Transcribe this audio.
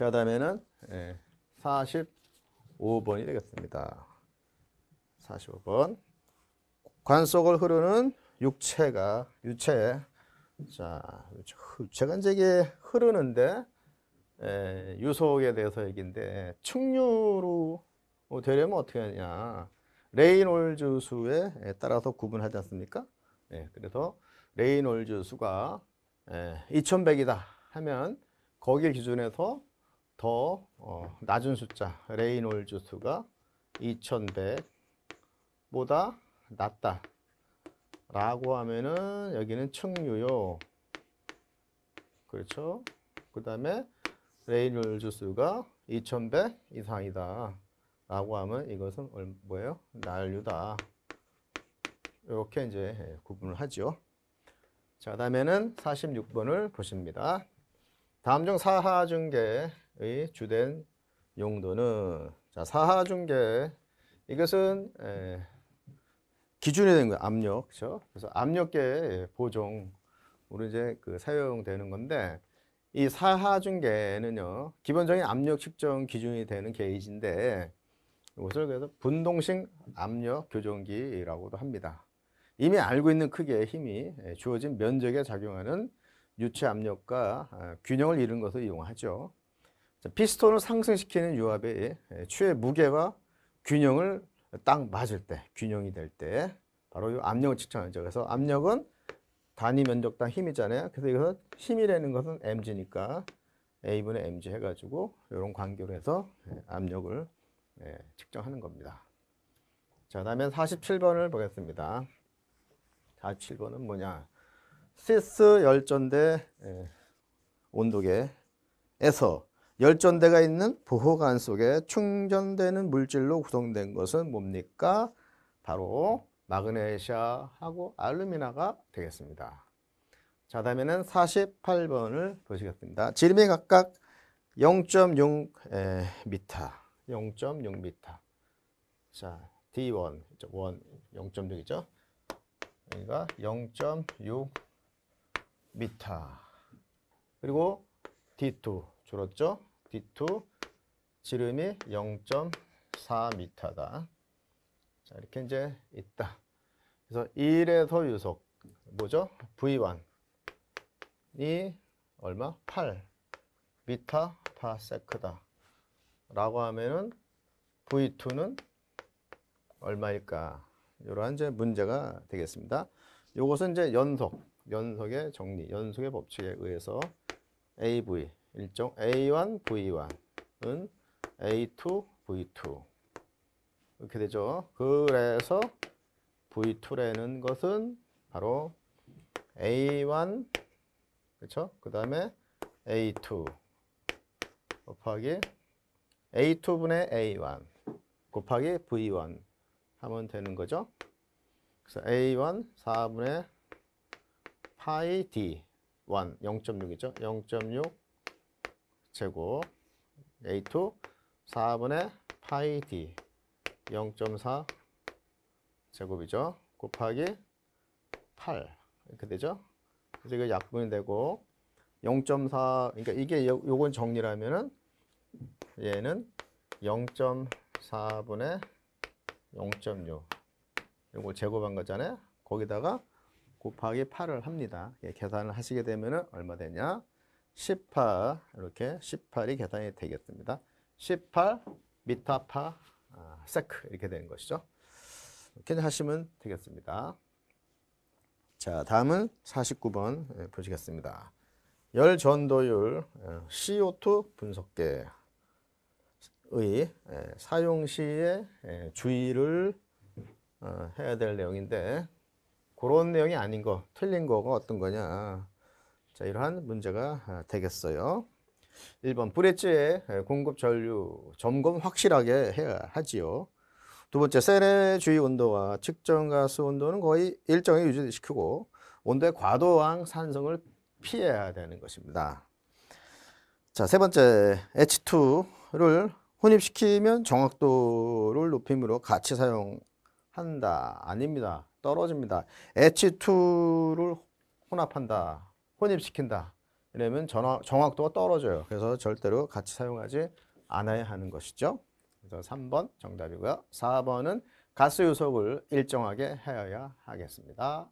자, 다음에는 예, 45번이 되겠습니다. 45번. 관 속을 흐르는 육체가 유체. 자, 유체가 이제 이게 흐르는데 에, 유속에 대해서 얘기인데 층류로 되려면 어떻게 하냐? 레이놀즈 수에 따라서 구분하지 않습니까? 예, 그래서 레이놀즈 수가 예, 2100이다 하면 거기에 기준해서 더 어, 낮은 숫자 레이놀즈 수가 2100보다 낮다 라고 하면은 여기는 층류요 그렇죠 그 다음에 레이놀즈 수가 2100 이상이다 라고 하면 이것은 뭐예요? 난류다. 이렇게 이제 예, 구분을 하죠. 자, 다음에는 46번을 보십니다. 다음 중 사하중계 의 주된 용도는 자, 사하 중계 이것은 에, 예, 기준이 된 거예요. 압력. 그렇죠? 그래서 압력계 보정으로 이제 그 사용되는 건데 이 사하 중계는요. 기본적인 압력 측정 기준이 되는 게이지인데 이것을 그래서 분동식 압력 교정기라고도 합니다. 이미 알고 있는 크기의 힘이 주어진 면적에 작용하는 유체 압력과 아, 균형을 이룬 것을 이용하죠. 피스톤을 상승시키는 유압의 추의 무게와 균형을 딱 맞을 때, 균형이 될 때 바로 이 압력을 측정하죠. 그래서 압력은 단위 면적당 힘이잖아요. 그래서 이것은 힘이라는 것은 mg니까 a분의 mg 해가지고 이런 관계로 해서 압력을 예, 측정하는 겁니다. 자, 다음에 47번을 보겠습니다. 47번은 뭐냐? 시스 열전대 예, 온도계에서 열전대가 있는 보호관 속에 충전되는 물질로 구성된 것은 뭡니까? 바로 마그네시아하고 알루미나가 되겠습니다. 자, 다음에는 48번을 보시겠습니다. 지름이 각각 0.6 미터, 0.6m. 자, D1, 1 0.6이죠. 여기가 0.6m. 그리고 D2 줄었죠. D2 지름이 0.4m다. 자, 이렇게 이제 있다. 그래서 1에서 유속 뭐죠? V1이 얼마? 8 미터 파세크다. 라고 하면은 V2는 얼마일까? 이러한 이제 문제가 되겠습니다. 이것은 이제 연속, 연속의 정리, 연속의 법칙에 의해서 AV, 일종 A1, V1은 A2, V2 이렇게 되죠. 그래서 V2라는 것은 바로 A1 그렇죠? 그 다음에 A2 곱하기 A2분의 A1 곱하기 V1 하면 되는 거죠. 그래서 A1 4분의 파이 D1 0.6이죠. 0.6 제곱 A2 4분의 파이 D 0.4 제곱이죠. 곱하기 8 이렇게 되죠. 그래서 이거 약분이 되고 0.4 그러니까 이게 요, 요건 정리라면은 얘는 0.4분의 0.6 이걸 제곱한 거잖아요. 거기다가 곱하기 8을 합니다. 예, 계산을 하시게 되면 얼마 되냐? 18 이렇게 18이 계산이 되겠습니다. 18 미터파 아, 세크 이렇게 되는 것이죠. 이렇게 하시면 되겠습니다. 자, 다음은 49번 예, 보시겠습니다. 열 전도율 예, CO2 분석계 의 사용 시에 주의를 어, 해야 될 내용인데 그런 내용이 아닌 거, 틀린 거가 어떤 거냐. 자, 이러한 문제가 아, 되겠어요. 1번 브레츠의 공급 전류 점검 확실하게 해야 하지요. 두 번째 셀의 주위 온도와 측정 가스 온도는 거의 일정에 유지시키고 온도의 과도한 산성을 피해야 되는 것입니다. 자, 세 번째 H2를 혼입시키면 정확도를 높임으로 같이 사용한다. 아닙니다. 떨어집니다. H2를 혼합한다. 혼입시킨다. 이러면 정확도가 떨어져요. 그래서 절대로 같이 사용하지 않아야 하는 것이죠. 그래서 3번 정답이고요. 4번은 가스 요속을 일정하게 하여야 하겠습니다.